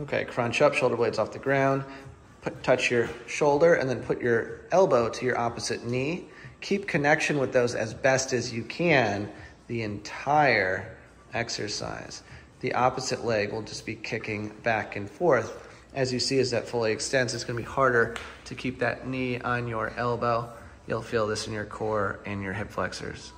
Okay, crunch up, shoulder blades off the ground. Put, touch your shoulder and then put your elbow to your opposite knee. Keep connection with those as best as you can the entire exercise. The opposite leg will just be kicking back and forth. As you see, as that fully extends, it's gonna be harder to keep that knee on your elbow. You'll feel this in your core and your hip flexors.